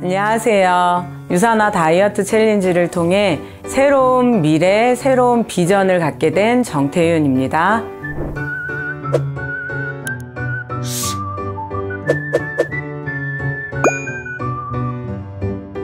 안녕하세요. 유산화 다이어트 챌린지를 통해 새로운 미래, 새로운 비전을 갖게 된 정태윤입니다.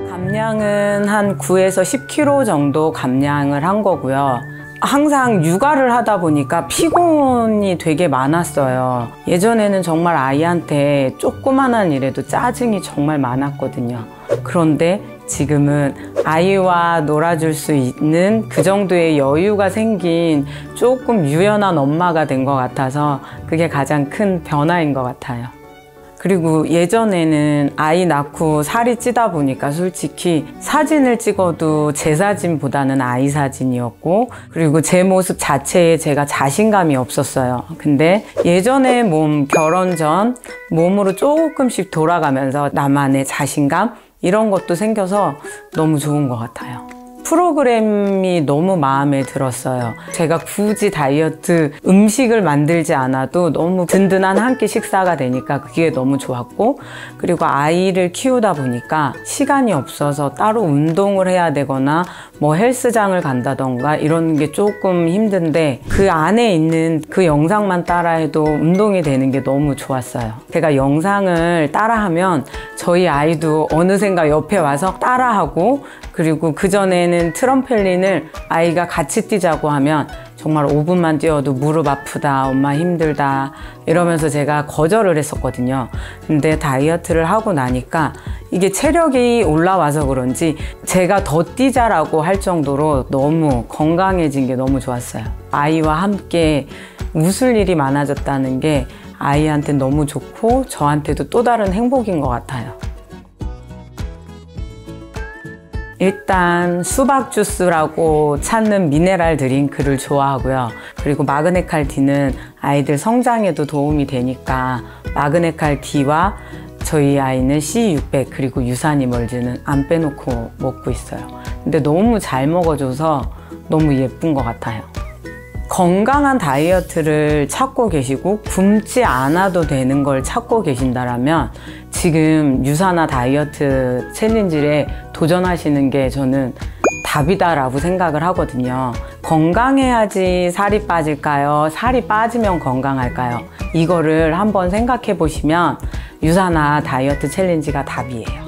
감량은 한 9에서 10kg 정도 감량을 한 거고요. 항상 육아를 하다 보니까 피곤이 되게 많았어요. 예전에는 정말 아이한테 조그만한 일에도 짜증이 정말 많았거든요. 그런데 지금은 아이와 놀아줄 수 있는 그 정도의 여유가 생긴 조금 유연한 엄마가 된 것 같아서 그게 가장 큰 변화인 것 같아요. 그리고 예전에는 아이 낳고 살이 찌다 보니까 솔직히 사진을 찍어도 제 사진보다는 아이 사진이었고 그리고 제 모습 자체에 제가 자신감이 없었어요. 근데 예전에 몸 결혼 전 몸으로 조금씩 돌아가면서 나만의 자신감 이런 것도 생겨서 너무 좋은 것 같아요. 프로그램이 너무 마음에 들었어요. 제가 굳이 다이어트 음식을 만들지 않아도 너무 든든한 한 끼 식사가 되니까 그게 너무 좋았고 그리고 아이를 키우다 보니까 시간이 없어서 따로 운동을 해야 되거나 뭐 헬스장을 간다던가 이런 게 조금 힘든데 그 안에 있는 그 영상만 따라해도 운동이 되는 게 너무 좋았어요. 제가 영상을 따라하면 저희 아이도 어느샌가 옆에 와서 따라하고 그리고 그전에는 트럼펠린을 아이가 같이 뛰자고 하면 정말 5분만 뛰어도 무릎 아프다, 엄마 힘들다 이러면서 제가 거절을 했었거든요. 근데 다이어트를 하고 나니까 이게 체력이 올라와서 그런지 제가 더 뛰자라고 할 정도로 너무 건강해진 게 너무 좋았어요. 아이와 함께 웃을 일이 많아졌다는 게 아이한테 너무 좋고 저한테도 또 다른 행복인 것 같아요. 일단 수박 주스라고 찾는 미네랄 드링크를 좋아하고요. 그리고 마그네칼 D는 아이들 성장에도 도움이 되니까 마그네칼 D와 저희 아이는 C600 그리고 유산이멀즈는 안 빼놓고 먹고 있어요. 근데 너무 잘 먹어줘서 너무 예쁜 것 같아요. 건강한 다이어트를 찾고 계시고 굶지 않아도 되는 걸 찾고 계신다면 지금 유산화 다이어트 챌린지에 도전하시는 게 저는 답이다라고 생각을 하거든요. 건강해야지 살이 빠질까요? 살이 빠지면 건강할까요? 이거를 한번 생각해 보시면 유산화 다이어트 챌린지가 답이에요.